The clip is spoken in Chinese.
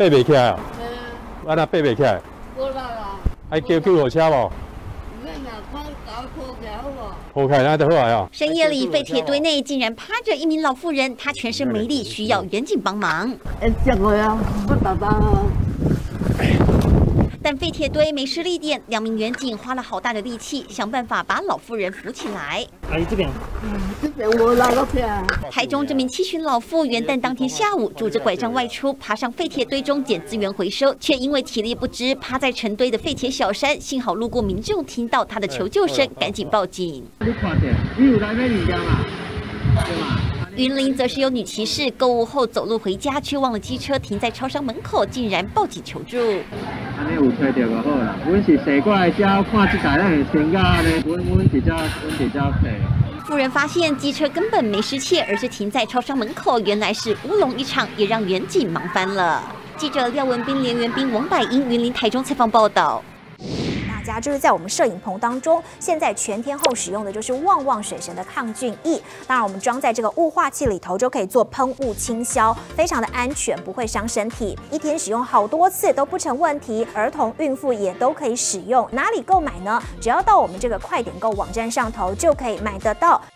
爬袂起来啊？啊，那爬袂起来？无啦啦！还叫救护车无？开，那就好来啊！深夜里，废铁堆内竟然趴着一名老妇人，她全身没力，需要远警帮忙。会接我啊，不打打啊！但废铁堆没施力点，两名远警花了好大的力气，想办法把老妇人扶起来。阿姨这边，这边无力个片。台中这名七旬老妇元旦当天下午拄着拐杖外出，爬上废铁堆中捡资源回收，却因为体力不支，趴在成堆的废铁小山。幸好路过民众听到她的求救声，赶紧报警。你？你有来买物件嘛？对嘛？云林则是有女骑士购物后走路回家，却忘了机车停在超商门口，竟然报警求助。安尼有找到就好啦。阮是坐过来遮看这台咱的先甲安尼，阮阮直接阮直接坐。妇人发现机车根本没失窃，而是停在超商门口，原来是乌龙一场，也让远景忙翻了。记者廖文斌、连元斌、王百英，云林台中采访报道。大家就是在我们摄影棚当中，现在全天候使用的就是旺旺水神的抗菌液。当然，我们装在这个雾化器里头，就可以做喷雾清消，非常的安全，不会伤身体。一天使用好多次都不成问题，儿童、孕妇也都可以使用。哪里购买呢？只要到我们这个快点购网站上头就可以买得到。